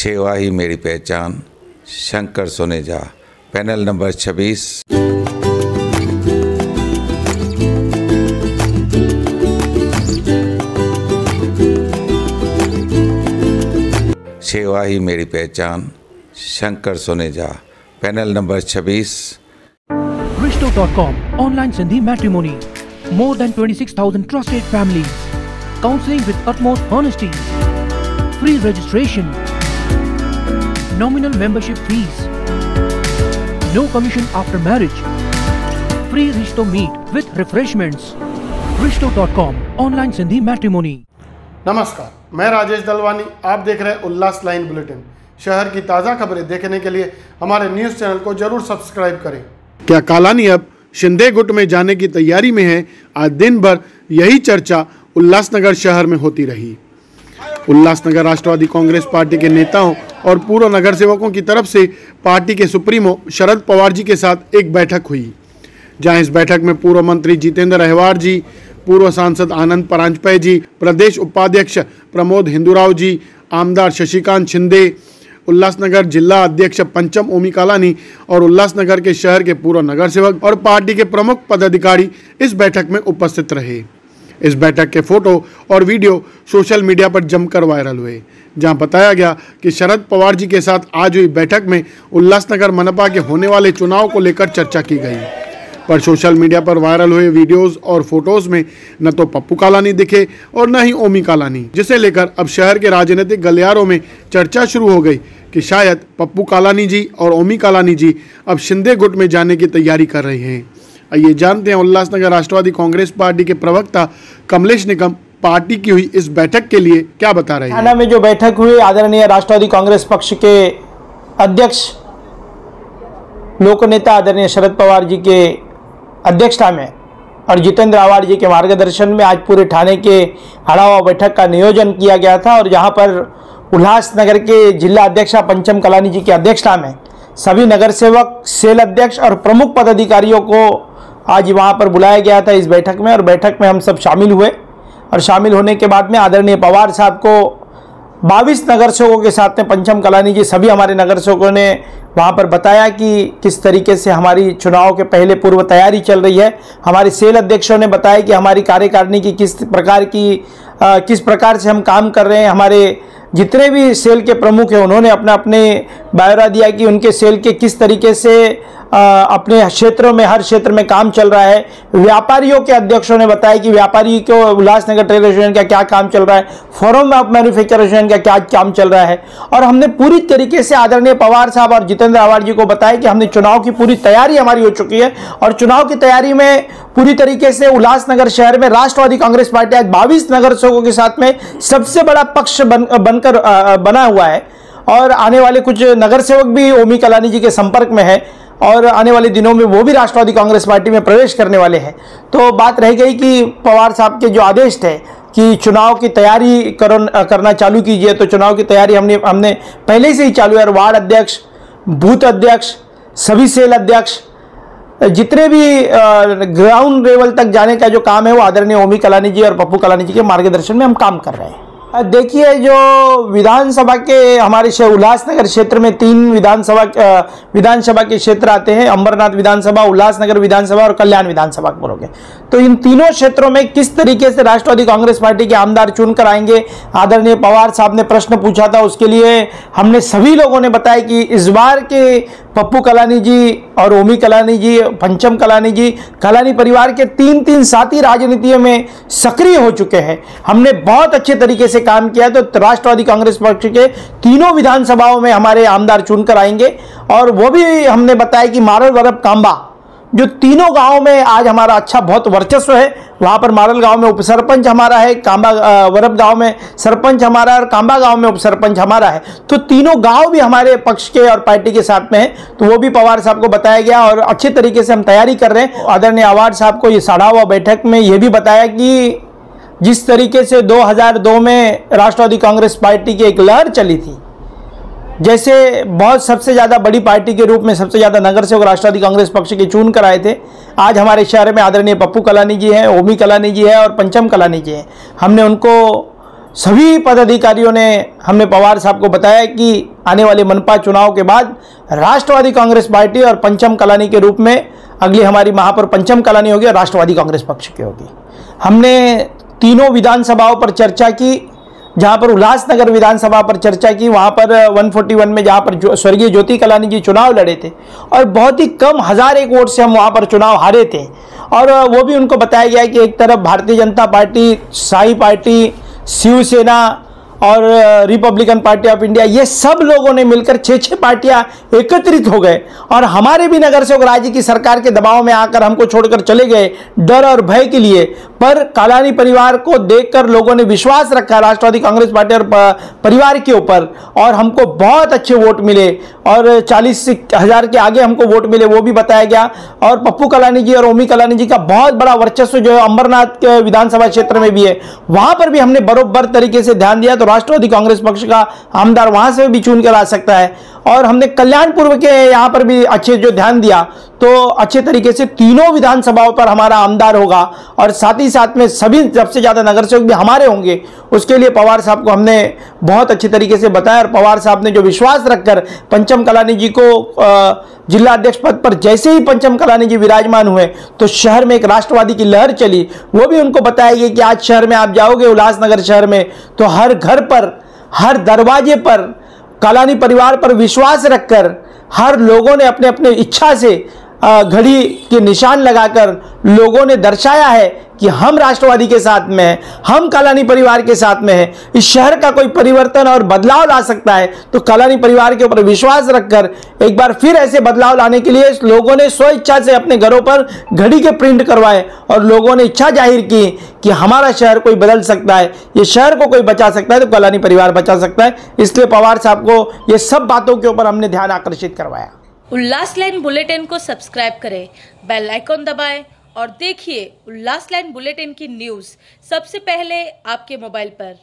सेवा ही मेरी पहचान। शंकर सोनेजा पैनल नंबर 26 सेवा ही मेरी पहचान। Shankar Soneja panel number 26 Rishton dot com online Sindhi matrimony more than 26,000 trusted family counselling with utmost honesty free registration Nominal membership fees. No commission after marriage. Free Rishto meet with refreshments. Rishto.com Online Sindhi Matrimony. नमस्कार मैं राजेश दलवानी आप देख रहे हैं उल्लास line bulletin शहर की ताज़ा खबरें देखने के लिए हमारे न्यूज़ चैनल को ज़रूर सब्सक्राइब करें क्या कालानी अब शिंदे गुट में जाने की तैयारी में है आज दिन भर यही चर्चा उल्लासनगर शहर में होती रही उल्लासनगर राष्ट्रवादी कांग्रेस पार्टी के नेताओं और पूर्व नगर सेवकों की तरफ़ से पार्टी के सुप्रीमो शरद पवार जी के साथ एक बैठक हुई, जहाँ इस बैठक में पूर्व मंत्री जितेंद्र अहवार जी, पूर्व सांसद आनंद परांजपे जी, प्रदेश उपाध्यक्ष प्रमोद हिंदूराव जी, आमदार शशिकांत शिंदे, उल्लासनगर जिला अध्यक्ष पंचम ओमी कालानी और उल्लासनगर के शहर के पूर्व नगर सेवक और पार्टी के प्रमुख पदाधिकारी इस बैठक में उपस्थित रहे। इस बैठक के फ़ोटो और वीडियो सोशल मीडिया पर जमकर वायरल हुए, जहाँ बताया गया कि शरद पवार जी के साथ आज हुई बैठक में उल्लासनगर मनपा के होने वाले चुनाव को लेकर चर्चा की गई। पर सोशल मीडिया पर वायरल हुए वीडियोस और फ़ोटोज़ में न तो पप्पू कालानी दिखे और न ही ओमी कालानी, जिसे लेकर अब शहर के राजनीतिक गलियारों में चर्चा शुरू हो गई कि शायद पप्पू कालानी जी और ओमी कालानी जी अब शिंदे गुट में जाने की तैयारी कर रहे हैं। आइए जानते हैं उल्लासनगर राष्ट्रवादी कांग्रेस पार्टी के प्रवक्ता कमलेश निकम पार्टी की हुई इस बैठक के लिए क्या बता रहे हैं? थाना में जो बैठक हुई, आदरणीय राष्ट्रवादी कांग्रेस पक्ष के अध्यक्ष लोक नेता आदरणीय शरद पवार जी के अध्यक्षता में और जितेंद्र आवाड़ जी के मार्गदर्शन में आज पूरे थाने के हड़ावा बैठक का नियोजन किया गया था और जहाँ पर उल्लासनगर के जिला अध्यक्ष पंचम कलानी जी की अध्यक्षता में सभी नगर सेवक सेल अध्यक्ष और प्रमुख पदाधिकारियों को आज वहाँ पर बुलाया गया था इस बैठक में और बैठक में हम सब शामिल हुए। और शामिल होने के बाद में आदरणीय पवार साहब को बाईस नगर सेवकों के साथ में पंचम कलानी जी सभी हमारे नगर सेवकों ने वहाँ पर बताया कि किस तरीके से हमारी चुनाव के पहले पूर्व तैयारी चल रही है। हमारे सेल अध्यक्षों ने बताया कि हमारी कार्यकारिणी की किस प्रकार की आ, किस प्रकार से हम काम कर रहे हैं। हमारे जितने भी सेल के प्रमुख हैं उन्होंने अपना अपने ब्यौरा दिया कि उनके सेल के किस तरीके से अपने क्षेत्रों में, हर क्षेत्र में काम चल रहा है। व्यापारियों के अध्यक्षों ने बताया कि व्यापारी को उल्लासनगर ट्रेड एसोसिएशन का क्या काम चल रहा है, फोरम ऑफ़ मैन्युफैक्चर एसोसिएशन का क्या काम चल रहा है। और हमने पूरी तरीके से आदरणीय पवार साहब और जितेंद्र आवाड़ जी को बताया कि हमने चुनाव की पूरी तैयारी हमारी हो चुकी है और चुनाव की तैयारी में पूरी तरीके से उल्लासनगर शहर में राष्ट्रवादी कांग्रेस पार्टी आज बाईस नगर सेवकों के साथ में सबसे बड़ा पक्ष बन, बनकर बना हुआ है। और आने वाले कुछ नगर सेवक भी ओमी कलानी जी के संपर्क में है। और आने वाले दिनों में वो भी राष्ट्रवादी कांग्रेस पार्टी में प्रवेश करने वाले हैं। तो बात रह गई कि पवार साहब के जो आदेश थे कि चुनाव की तैयारी करना चालू कीजिए तो चुनाव की तैयारी हमने हमने पहले से ही चालू है। और वार्ड अध्यक्ष, बूथ अध्यक्ष, सभी सेल अध्यक्ष, जितने भी ग्राउंड लेवल तक जाने का जो काम है, वो आदरणीय ओमी कलानी जी और पप्पू कलानी जी के मार्गदर्शन में हम काम कर रहे हैं। देखिए, जो विधानसभा के हमारे उल्लासनगर क्षेत्र में तीन विधानसभा विधानसभा के क्षेत्र आते हैं, अंबरनाथ विधानसभा, उल्लासनगर विधानसभा और कल्याण विधानसभा बोलोगे। तो इन तीनों क्षेत्रों में किस तरीके से राष्ट्रवादी कांग्रेस पार्टी के आमदार चुनकर आएँगे? आदरणीय पवार साहब ने प्रश्न पूछा था, उसके लिए हमने सभी लोगों ने बताया कि इस बार के पप्पू कलानी जी और ओमी कलानी जी, पंचम कलानी जी, कलानी परिवार के तीन तीन साथी राजनीति में सक्रिय हो चुके हैं। हमने बहुत अच्छे तरीके से काम किया तो राष्ट्रवादी कांग्रेस पक्ष के तीनों विधानसभाओं में हमारे आमदार चुनकर आएँगे। और वो भी हमने बताया कि मारल वरब कांबा जो तीनों गाँव में आज हमारा अच्छा बहुत वर्चस्व है, वहाँ पर मारल गाँव में उपसरपंच हमारा है, कांबा वरब गाँव में सरपंच हमारा और कांबा गाँव में उपसरपंच हमारा है। तो तीनों गाँव भी हमारे पक्ष के और पार्टी के साथ में है तो वो भी पवार साहब को बताया गया और अच्छे तरीके से हम तैयारी कर रहे हैं। आदरणीय आवार साहब को ये साढ़ा हुआ बैठक में ये भी बताया कि जिस तरीके से 2002 में राष्ट्रवादी कांग्रेस पार्टी की एक लहर चली थी जैसे बहुत सबसे ज़्यादा बड़ी पार्टी के रूप में, सबसे ज़्यादा नगर सेवक राष्ट्रवादी कांग्रेस पक्ष के चुन कर आए थे। आज हमारे शहर में आदरणीय पप्पू कलानी जी हैं, ओमी कलानी जी हैं और पंचम कलानी जी हैं। हमने उनको, सभी पदाधिकारियों ने, हमने पवार साहब को बताया कि आने वाले मनपा चुनाव के बाद राष्ट्रवादी कांग्रेस पार्टी और पंचम कलानी के रूप में अगली हमारी महापौर पंचम कलानी होगी और राष्ट्रवादी कांग्रेस पक्ष की होगी। हमने तीनों विधानसभाओं पर चर्चा की जहाँ पर उल्लासनगर विधानसभा पर चर्चा की, वहाँ पर 141 में जहाँ पर स्वर्गीय ज्योति कलानी जी चुनाव लड़े थे। और बहुत ही कम हज़ार एक वोट से हम वहाँ पर चुनाव हारे थे। और वो भी उनको बताया गया कि एक तरफ़ भारतीय जनता पार्टी साई पार्टी, शिवसेना और रिपब्लिकन पार्टी ऑफ़ इंडिया, ये सब लोगों ने मिलकर छः छः पार्टियाँ एकत्रित हो गए। और हमारे भी नगर सेवक राज्य की सरकार के दबाव में आकर हमको छोड़कर चले गए डर और भय के लिए। पर कालानी परिवार को देखकर लोगों ने विश्वास रखा, राष्ट्रवादी कांग्रेस पार्टी और परिवार के ऊपर, और हमको बहुत अच्छे वोट मिले, और चालीस हज़ार के आगे हमको वोट मिले, वो भी बताया गया। और पप्पू कलानी जी और ओमी कलानी जी का बहुत बड़ा वर्चस्व जो है, अंबरनाथ के विधानसभा क्षेत्र में भी है। वहाँ पर भी हमने बरोबर तरीके से ध्यान दिया तो राष्ट्रवादी कांग्रेस पक्ष का आमदार वहाँ से भी चुन कर आ सकता है। और हमने कल्याणपुर के यहाँ पर भी अच्छे जो ध्यान दिया तो अच्छे तरीके से तीनों विधानसभाओं पर हमारा आमदार होगा और साथ ही साथ में सभी सबसे ज़्यादा नगर सेवक भी हमारे होंगे, उसके लिए पवार साहब को हमने बहुत अच्छे तरीके से बताया और पवार साहब ने जो विश्वास रखकर पंचम कलानी जी को जिला अध्यक्ष पद पर जैसे ही पंचम कलानी जी विराजमान हुए तो शहर में एक राष्ट्रवादी की लहर चली। वो भी उनको बताया कि आज शहर में आप जाओगे, उल्लासनगर शहर में तो हर घर पर, हर दरवाजे पर कलानी परिवार पर विश्वास रखकर हर लोगों ने अपने अपने इच्छा से घड़ी के निशान लगाकर लोगों ने दर्शाया है कि हम राष्ट्रवादी के साथ में हम कलानी परिवार के साथ में हैं, इस शहर का कोई परिवर्तन और बदलाव ला सकता है तो कलानी परिवार के ऊपर विश्वास रखकर एक बार फिर ऐसे बदलाव लाने के लिए लोगों ने स्व इच्छा से अपने घरों पर घड़ी के प्रिंट करवाए और लोगों ने इच्छा ज़ाहिर की कि हमारा शहर कोई बदल सकता है, ये शहर को कोई बचा सकता है तो कलानी परिवार बचा सकता है। इसलिए पवार साहब को ये सब बातों के ऊपर हमने ध्यान आकर्षित करवाया। उल्लास लाइन बुलेटिन को सब्सक्राइब करें, बेल आइकॉन दबाएँ और देखिए लास्ट लाइन बुलेटिन की न्यूज़ सबसे पहले आपके मोबाइल पर।